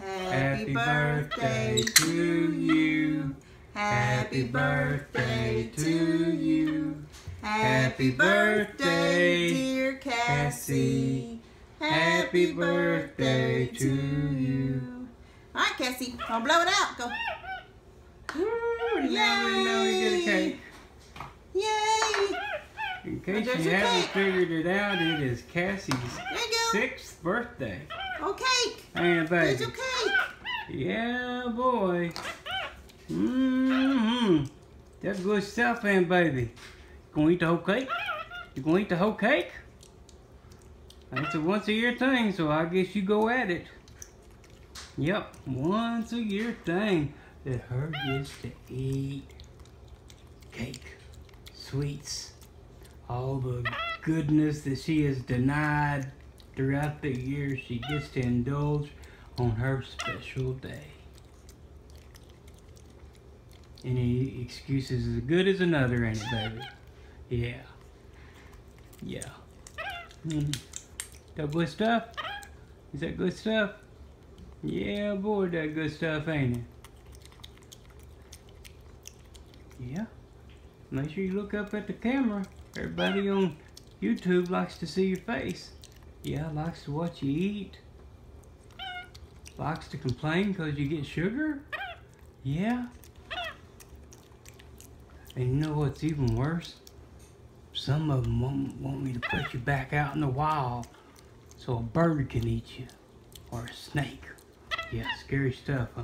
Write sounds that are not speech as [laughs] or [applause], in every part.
Happy birthday to you. Happy birthday to you. Happy birthday, dear Cassie. Happy birthday to you. All right, Cassie, I'll blow it out. Go. Woo, now we know we get a cake. Yay! In case you haven't cake. figured it out, it is Cassie's There you go. sixth birthday. Oh, cake. And baby. your cake. Yeah, boy. Mm-hmm. That's good stuff, and baby. Gonna eat the whole cake? You gonna eat the whole cake? It's a once a year thing, so I guess you go at it. Yep, once a year thing that her gets to eat cake, sweets, all the goodness that she has denied throughout the year. She gets to indulge on her special day. Any excuse is as good as another, ain't it, baby? Yeah. Yeah. Mm. That good stuff? Is that good stuff? Yeah, boy, that good stuff, ain't it? Yeah. Make sure you look up at the camera. Everybody on YouTube likes to see your face. Yeah, likes to watch you eat. Likes to complain because you get sugar? Yeah. And you know what's even worse? Some of them want, want me to put you back out in the wild so a bird can eat you. Or a snake. Yeah, scary stuff, huh?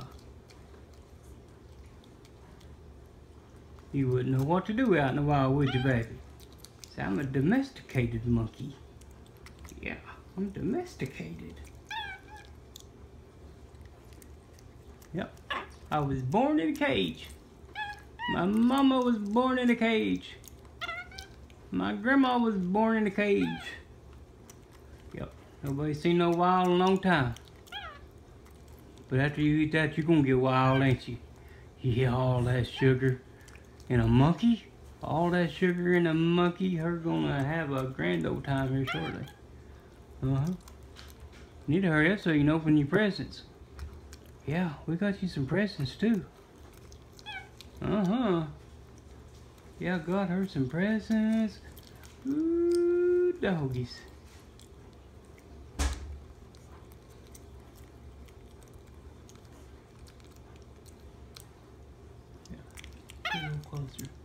You wouldn't know what to do out in the wild, would you, baby? See, I'm a domesticated monkey. Yeah, I'm domesticated. Yep. I was born in a cage. My mama was born in a cage. My grandma was born in a cage. Yep. Nobody seen no wild in a long time. But after you eat that, you're gonna get wild, ain't you? Yeah, all that sugar. And a monkey? All that sugar in a monkey, her gonna have a grand old time here shortly. Uh-huh. Need to hurry up so you can open your presents. Yeah, we got you some presents too. Uh-huh. Yeah, got her some presents. Ooh, doggies. Yeah. A little closer.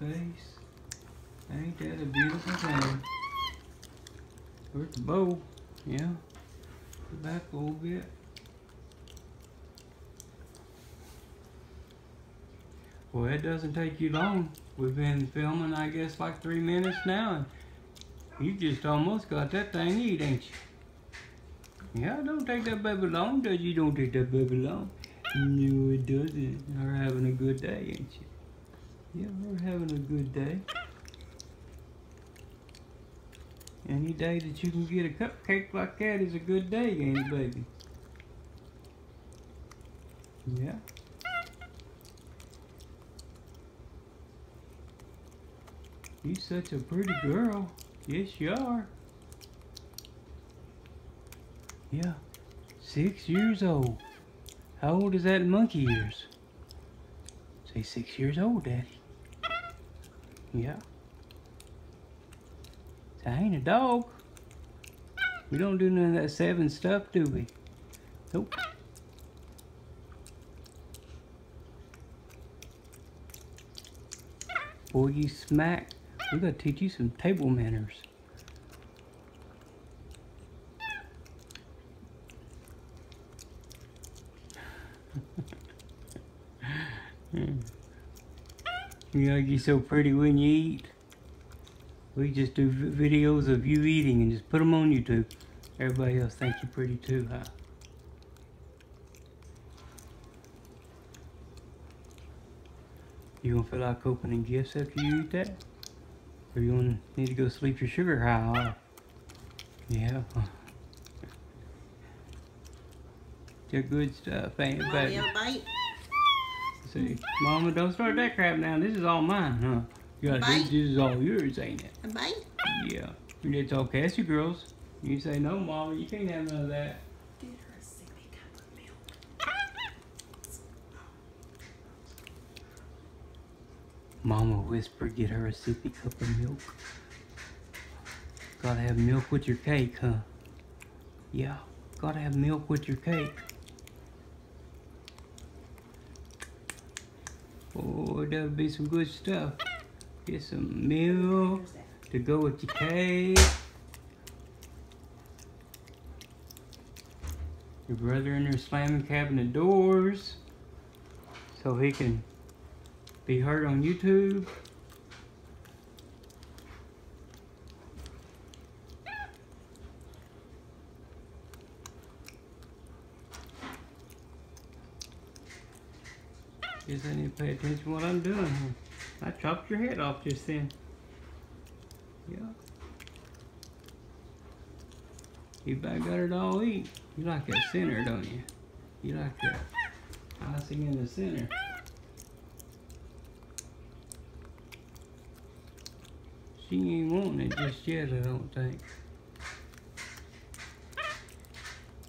Face. Ain't that a beautiful thing? Where's the bow? Yeah. Go back a little bit. Well, it doesn't take you long. We've been filming, I guess, like three minutes now, and you just almost got that thing eat, ain't you? Yeah, don't take that baby long, does you? Don't take that baby long. No, it doesn't. We're having a good day, ain't you? Yeah, we're having a good day. Any day that you can get a cupcake like that is a good day, ain't baby? Yeah. You such a pretty girl. Yes, you are. Yeah. Six years old. How old is that monkey years? Say six years old, Daddy. Yeah. I ain't a dog. We don't do none of that seven stuff, do we? Nope. Boy, you smack. We gotta teach you some table manners. You know, you're so pretty when you eat. We just do videos of you eating and just put them on YouTube. Everybody else thinks you're pretty too, huh? You gonna feel like opening gifts after you eat that? Or you gonna need to go sleep your sugar high off? Yeah. [laughs] That good stuff, ain't it, Mommy, baby? See, Mama, don't start that crap now. This is all mine, huh? Yeah, Bite. this is all yours, ain't it? A bite? Yeah. And it's all Cassie girls. You say no, mama, you can't have none of that. Get her a sippy cup of milk. Mama whispered, get her a sippy cup of milk. Gotta have milk with your cake, huh? Yeah, gotta have milk with your cake. Oh, that'll be some good stuff. Get some meal to go with your cake. Your brother in there slamming cabinet doors so he can be heard on YouTube. To pay attention to what I'm doing here. I chopped your head off just then. Yeah. You about got it all eat. You like that center, don't you? You like that icing in the center. She ain't wanting it just yet, I don't think.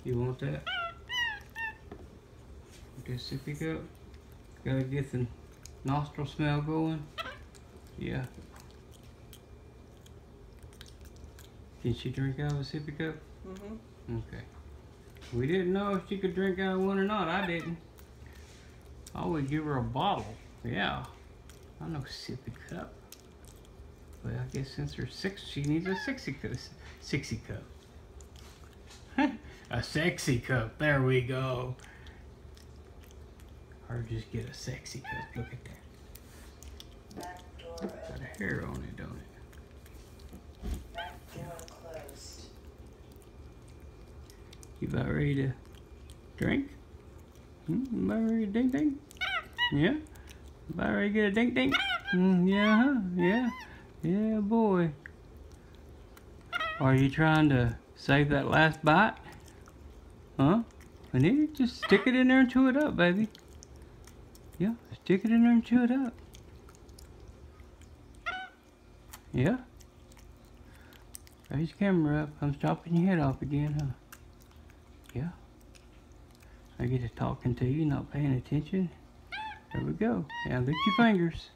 You want that? Just sippy cup. Gotta get the nostril smell going. Yeah. Can she drink out of a sippy cup? Mm-hmm. Okay. We didn't know if she could drink out of one or not. I didn't. I would give her a bottle. Yeah. I know sippy cup. But I guess since her six, she needs a sixty cup. Sixty cup. [laughs] a sexy cup. There we go. Or just get a sexy cup. Look at that. Got a hair on it, don't it? You about ready to drink? Hmm? About ready to ding ding? Yeah? About ready to get a ding ding? Mm, yeah. Yeah. Yeah, boy. Are you trying to save that last bite? Huh? And then you just stick it in there and chew it up, baby. Yeah, stick it in there and chew it up. Yeah? Raise your camera up. I'm chopping your head off again, huh? Yeah. I get to talking to you, not paying attention. There we go. Now lick your fingers.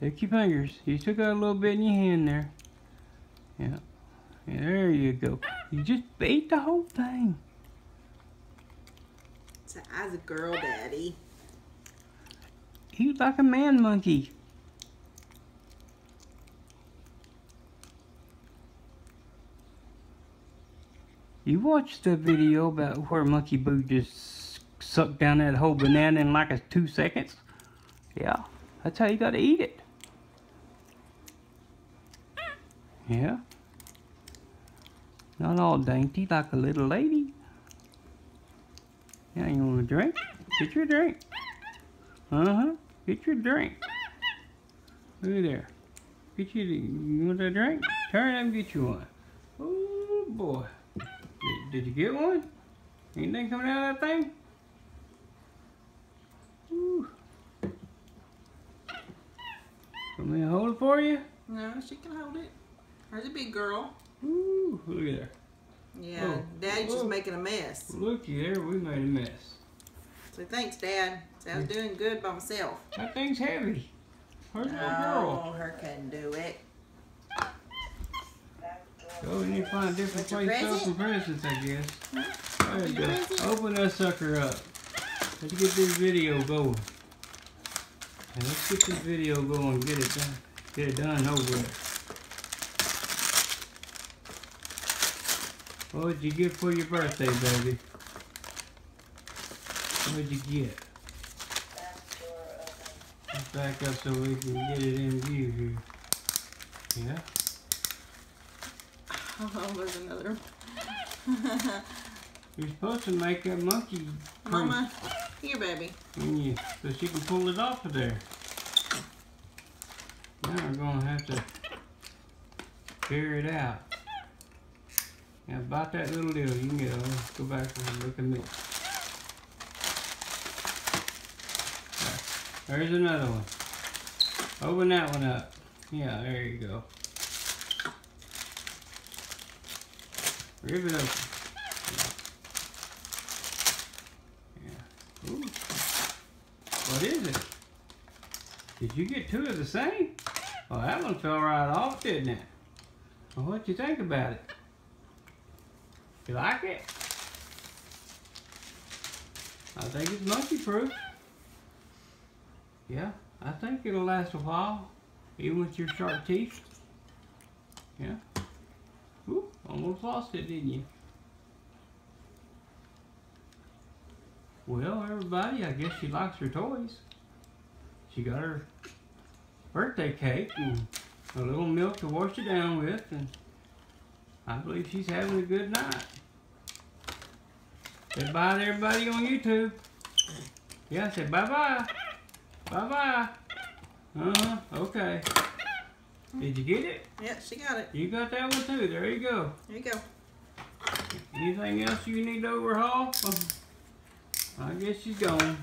Lick your fingers. You still got a little bit in your hand there. Yeah. there you go. You just ate the whole thing. So I was a girl daddy. You like a man monkey. You watched the video about where Monkey Boo just sucked down that whole banana in like a two seconds? Yeah, that's how you gotta eat it. Yeah. Not all dainty like a little lady. Yeah, you want a drink? Get your drink. Uh-huh. Get your drink. [laughs] Look at there. Get you, you want a drink? Turn up and get you one. Oh, boy. Did, did you get one? Anything coming out of that thing? Ooh. Want me to hold it for you? No, she can hold it. There's a big girl. Ooh, look at there. Yeah, Oh, Daddy's just oh. making a mess. Looky there, we made a mess. So thanks, Dad. So I was doing good by myself. That thing's heavy. Where's my Oh, girl? her couldn't do it. Go, we need to find a different place to open present? presents, I guess. There Open you go. present? Open that sucker up. Let's get this video going. And let's get this video going. Get it done. Get it done over with. What'd you get for your birthday, baby? What'd you get? back door. Let's back up so we can get it in view here. Yeah? [laughs] Oh, there's another. [laughs] You're supposed to make that monkey Mama, here, baby. you, so she can pull it off of there. Now we're gonna have to carry it out. Now about that little deal, you can get on. Go back and look at me. There's another one. Open that one up. Yeah, there you go. Rip it open. Yeah. Ooh. What is it? Did you get two of the same? Well, that one fell right off, didn't it? Well, what you think about it? You like it? I think it's monkey proof. Yeah, I think it'll last a while, even with your sharp teeth. Yeah. Ooh, almost lost it, didn't you? Well, everybody, I guess she likes her toys. She got her birthday cake and a little milk to wash it down with, and I believe she's having a good night. Say bye to everybody on YouTube. Yeah, say bye bye. Bye bye. Uh huh. Okay. Did you get it? Yeah, she got it. You got that one too. There you go. There you go. Anything else you need to overhaul? I guess she's gone.